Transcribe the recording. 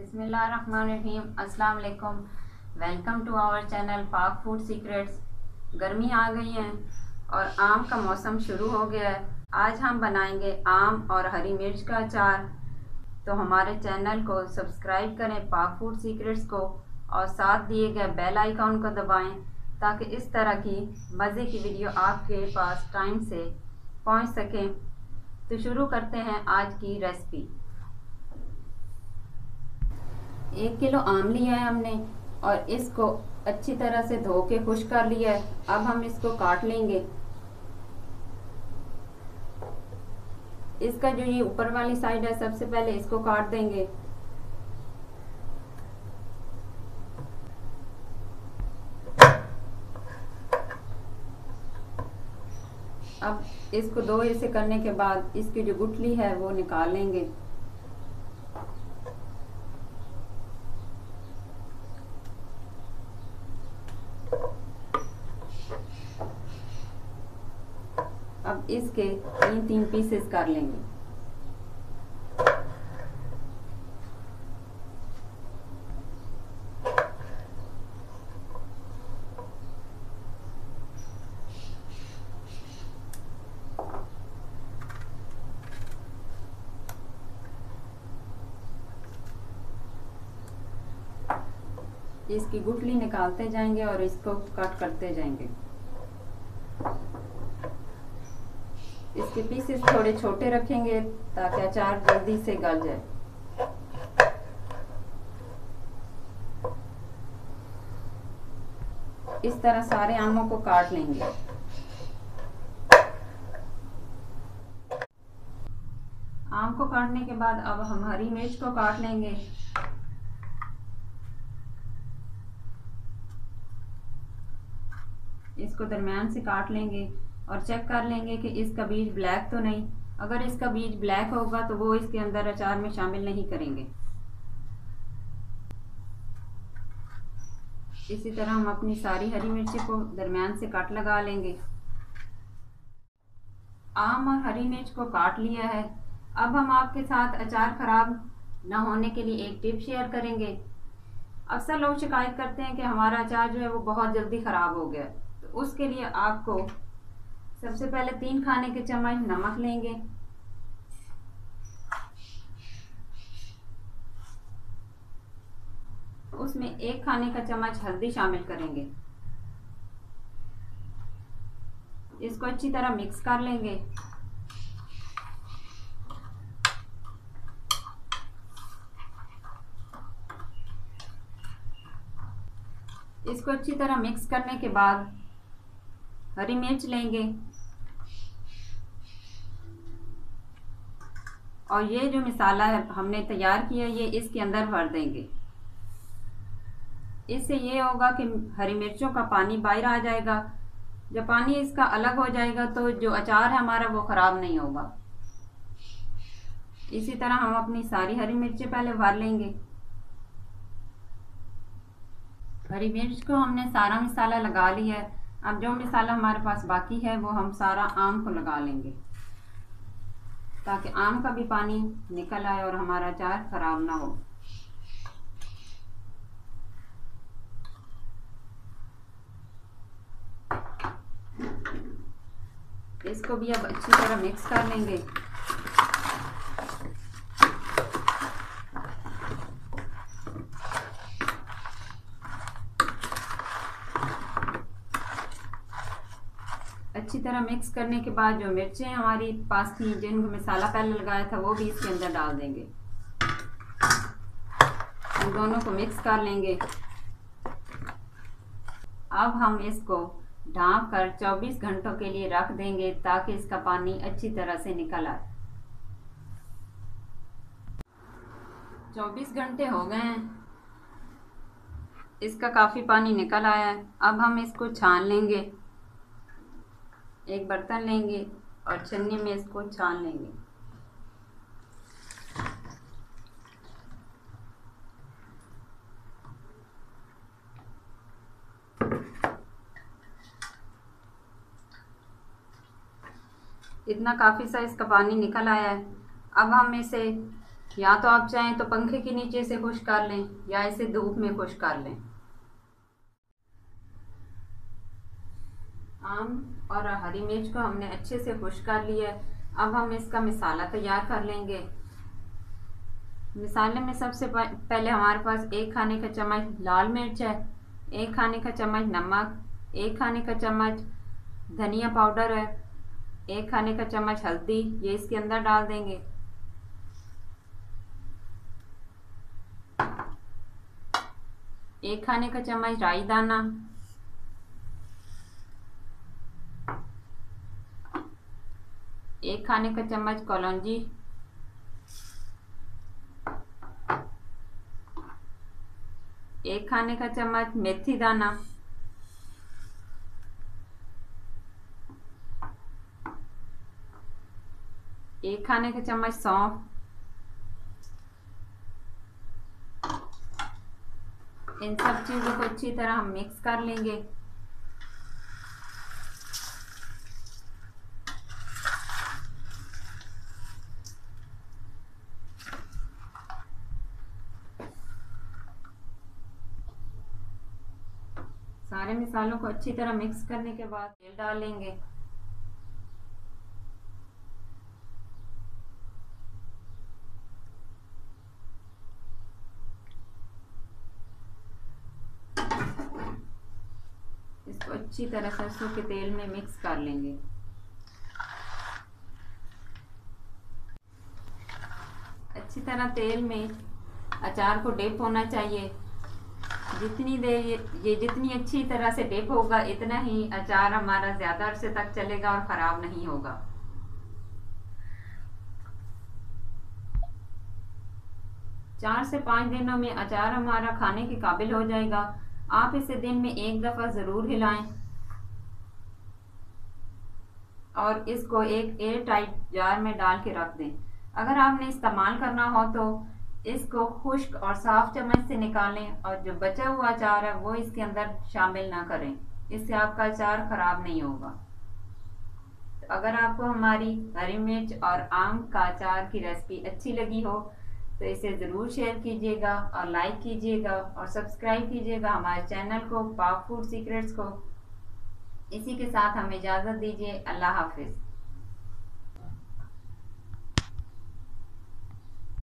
अस्सलाम वालेकुम welcome to our channel Pak food secrets. गर्मी आ गई है और आम का मौसम शुरू हो गया है। आज हम बनाएँगे आम और हरी मिर्च का अचार। तो हमारे चैनल को सब्सक्राइब करें पाक फ़ूड सीक्रेट्स को और साथ दिए गए बेल आइकॉन को दबाएँ ताकि इस तरह की मज़े की वीडियो आपके पास टाइम से पहुँच सकें। तो शुरू करते हैं आज की रेसिपी। एक किलो आम लिया है हमने और इसको अच्छी तरह से धो के खुश कर लिया है। अब हम इसको काट लेंगे। इसका जो ये ऊपर वाली साइड है, सबसे पहले इसको काट देंगे। अब इसको दो ऐसे करने के बाद इसकी जो गुठली है, वो निकाल लेंगे अब इसके तीन तीन पीसेस कर लेंगे। इसकी गुटली निकालते जाएँगे और इसको कट करते जाएँगे। इसके पीसेस थोड़े छोटे रखेंगे ताकि अचार जल्दी से गल जाए। इस तरह सारे आमों को काट लेंगे। आम को काटने के बाद अब हम हरी मिर्च को काट लेंगे। इसको दरमियान से काट लेंगे। और चेक कर लेंगे कि इसका बीज ब्लैक तो नहीं। अगर इसका बीज ब्लैक होगा तो वो इसके अंदर अचार में शामिल नहीं करेंगे। इसी तरह हम अपनी सारी हरी मिर्ची को दरमियान से काट लगा लेंगे। आम और हरी मिर्च को काट लिया है। अब हम आपके साथ अचार ख़राब न होने के लिए एक टिप शेयर करेंगे। अक्सर लोग शिकायत करते हैं कि हमारा अचार जो है वो बहुत जल्दी ख़राब हो गया तो उसके लिए आपको सबसे पहले तीन खाने के चम्मच नमक लेंगे। उसमें एक खाने का चम्मच हल्दी शामिल करेंगे। इसको अच्छी तरह मिक्स कर लेंगे। इसको अच्छी तरह मिक्स करने के बाद हरी मिर्च लेंगे। और ये जो मिसाला हमने तैयार किया, ये इसके अंदर भर देंगे। इससे ये होगा कि हरी मिर्चों का पानी बाहर आ जाएगा। जब पानी इसका अलग हो जाएगा तो जो अचार है हमारा, वो ख़राब नहीं होगा। इसी तरह हम अपनी सारी हरी मिर्चें पहले भर लेंगे। हरी मिर्च को हमने सारा मिसाला लगा लिया है। अब जो मिसाला हमारे पास बाकी है, वो हम सारा आम को लगा लेंगे। ताकि आम का भी पानी निकल आए और हमारा चार ख़राब ना हो। इसको भी अब अच्छी तरह मिक्स कर लेंगे। अच्छी तरह मिक्स करने के बाद जो मिर्चें हमारी पास थी, जिनको मसाला पहले लगाया था, वो भी इसके अंदर डाल देंगे। इन दोनों को मिक्स कर लेंगे। अब हम इसको ढाँप कर 24 घंटों के लिए रख देंगे, ताकि इसका पानी अच्छी तरह से निकल आए। 24 घंटे हो गए हैं। इसका काफ़ी पानी निकल आया है। अब हम इसको छान लेंगे। एक बर्तन लेंगे और छन्नी में इसको छान लेंगे। इतना काफ़ी सा इसका पानी निकल आया है। अब हम इसे या तो आप चाहें तो पंखे के नीचे से खुश कर लें या इसे धूप में खुश कर लें। आम और हरी मिर्च को हमने अच्छे से खुश कर लिया अब हम इसका मिसाला तैयार कर लेंगे। मिसाले में सबसे पहले हमारे पास एक खाने का चम्मच लाल मिर्च है, एक खाने का चम्मच नमक, एक खाने का चम्मच धनिया पाउडर है, एक खाने का चम्मच हल्दी, ये इसके अंदर डाल देंगे। एक खाने का चम्मच राई दाना एक खाने का चम्मच कौलौंजी एक खाने का चम्मच मेथी दाना। एक खाने का चम्मच सौंफ। इन सब चीज़ों को अच्छी तरह हम मिक्स कर लेंगे। सारे मिसालों को अच्छी तरह मिक्स करने के बाद तेल डालेंगे। इसको अच्छी तरह सरसों के तेल में मिक्स कर लेंगे। अच्छी तरह तेल में अचार को डिप होना चाहिए। जितनी देर ये, ये जितनी अच्छी तरह से डिप होगा इतना ही अचार हमारा ज़्यादा अरसे तक चलेगा और ख़राब नहीं होगा। चार से पाँच दिनों में अचार हमारा खाने के काबिल हो जाएगा। आप इसे दिन में एक दफ़ा ज़रूर हिलाएँ। और इसको एक एयर टाइट जार में डाल के रख दें। अगर आपने इस्तेमाल करना हो तो इसको खुश्क और साफ़ चम्मच से निकालें और जो बचा हुआ अचार है वो इसके अंदर शामिल ना करें। इससे आपका अचार ख़राब नहीं होगा। तो अगर आपको हमारी हरी मिर्च और आम का अचार की रेसिपी अच्छी लगी हो तो इसे ज़रूर शेयर कीजिएगा और लाइक कीजिएगा और सब्सक्राइब कीजिएगा हमारे चैनल को, पाक फ़ूड सीक्रेट्स को। इसी के साथ हमें इजाज़त दीजिए। अल्लाह हाफिज़।